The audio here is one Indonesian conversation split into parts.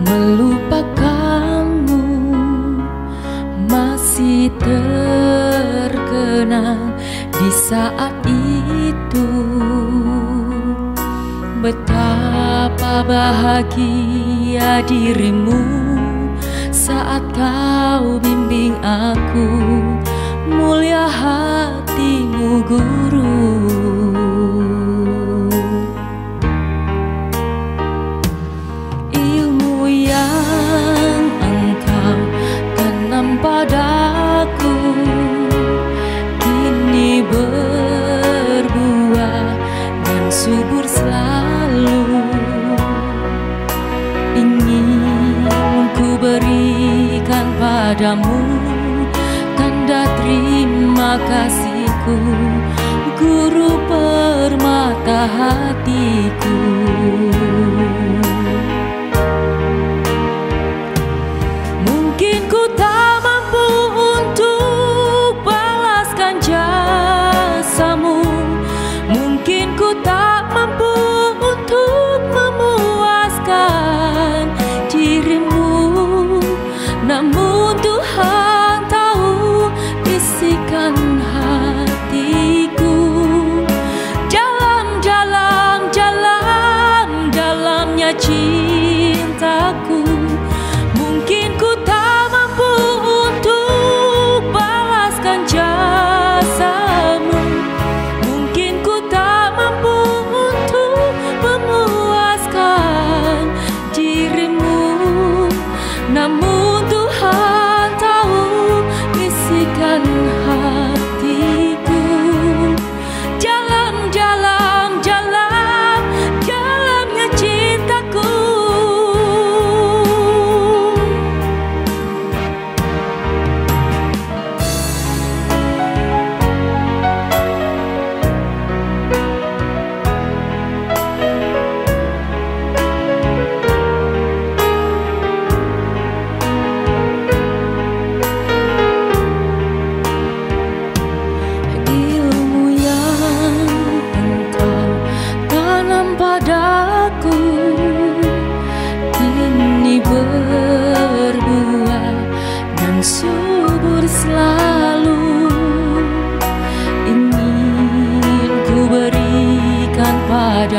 melupakanmu masih terkenang di saat itu. Betapa bahagia dirimu saat kau bimbing aku mulia hatimu guru. Padamu Tanda terima kasihku Guru permata hatiku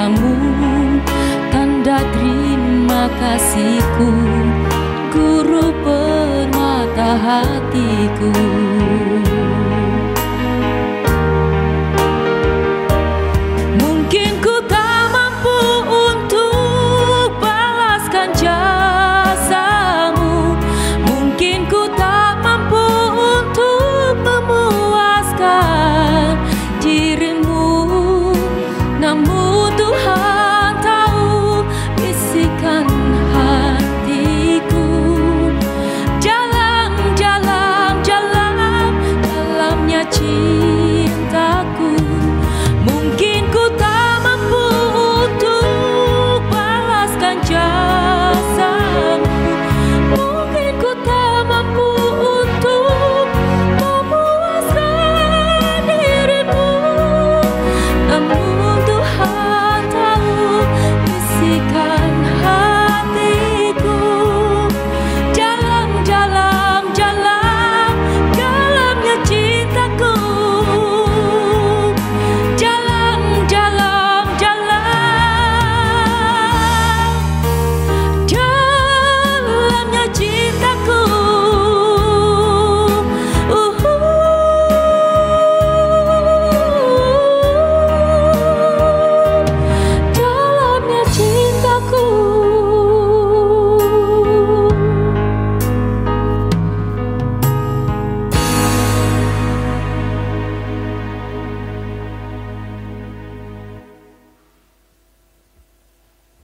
padamu tanda terima kasihku guru permata hatiku